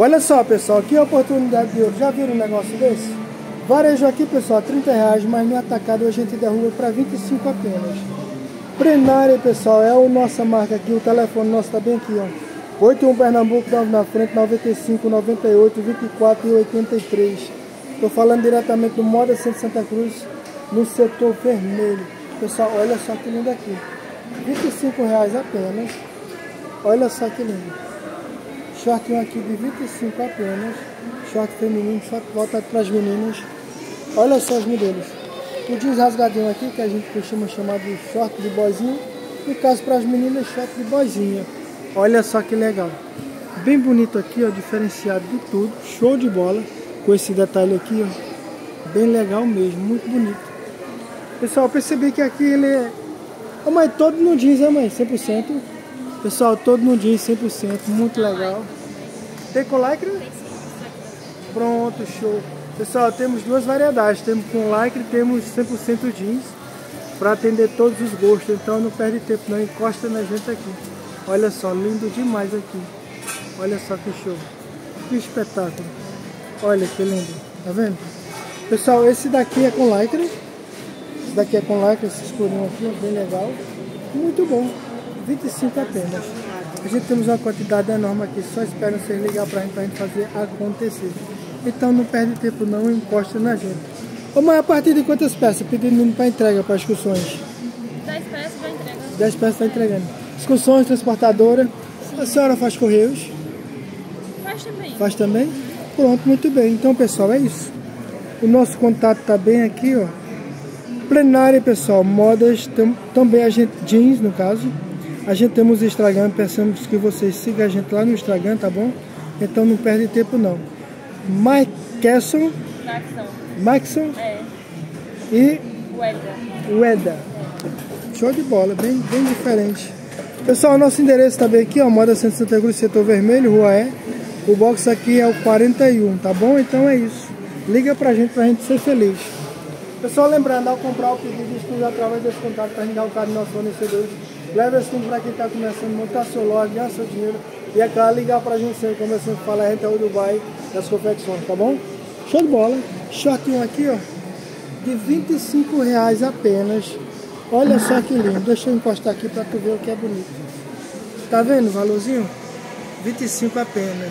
Olha só, pessoal, que oportunidade de ouro. Já viram um negócio desse? Varejo aqui, pessoal, 30 reais, mas no atacado a gente derruba para 25 apenas. Prenária, pessoal, é a nossa marca aqui, o telefone nosso tá bem aqui, ó. 81 Pernambuco, 9 na frente, 95, 98, 24 e 83. Tô falando diretamente do Moda Centro Santa Cruz, no setor vermelho. Pessoal, olha só que lindo aqui. 25 reais apenas. Olha só que lindo. Shortinho aqui de 25 apenas. Short feminino, short volta para as meninas. Olha só os modelos. O jeans rasgadinho aqui, que a gente costuma chamar de short de boizinho. No caso para as meninas, short de boizinha. Olha só que legal. Bem bonito aqui, ó, diferenciado de tudo. Show de bola. Com esse detalhe aqui, ó. Bem legal mesmo, muito bonito. Pessoal, percebi que aqui ele é... Oh, mãe, todo no jeans, né mãe? 100%. Pessoal, todo jeans, 100%. Muito legal. Tem com lycra? Pronto, show. Pessoal, temos duas variedades. Temos com lycra e temos 100% jeans. Para atender todos os gostos. Então não perde tempo, não encosta na gente aqui. Olha só, lindo demais aqui. Olha só que show. Que espetáculo. Olha que lindo. Tá vendo? Pessoal, esse daqui é com lycra. Esse daqui é com lycra, esse escurinho aqui, bem legal. Muito bom. 25 apenas. A gente temos uma quantidade enorme aqui, só espera vocês ligar pra gente, pra gente fazer acontecer. Então não perde tempo não, encosta na gente. Ô mãe, a partir de quantas peças pedindo para entrega para excursões? 10 peças já entrega. 10 peças está entregando. Excursões, transportadora. Sim. A senhora faz correios? Faz também. Faz também? Pronto, muito bem. Então pessoal, é isso. O nosso contato tá bem aqui, ó. Plenária, pessoal, modas, também a gente, jeans no caso. A gente temos Instagram, pensamos que vocês sigam a gente lá no Instagram, tá bom? Então não perde tempo não. Mike Casson. Maxon. É. E. Ueda. Ueda. É. Show de bola, bem, bem diferente. Pessoal, nosso endereço está bem aqui, ó, Moda Centro Santa Cruz, setor vermelho, rua E. O box aqui é o 41, tá bom? Então é isso. Liga pra gente, pra gente ser feliz. Pessoal, lembrando, ao comprar o pedido, exclui através desse contato para a gente dar o card dos nossos Leva esse para quem está começando, montar seu loja, ganhar seu dinheiro. E é claro, ligar para a gente sempre, como eu sempre falo, a gente é o Dubai das confecções, tá bom? Show de bola. Shortinho aqui, ó, de 25 reais apenas. Olha só que lindo. Deixa eu encostar aqui para tu ver o que é bonito. Tá vendo o valorzinho? 25 apenas.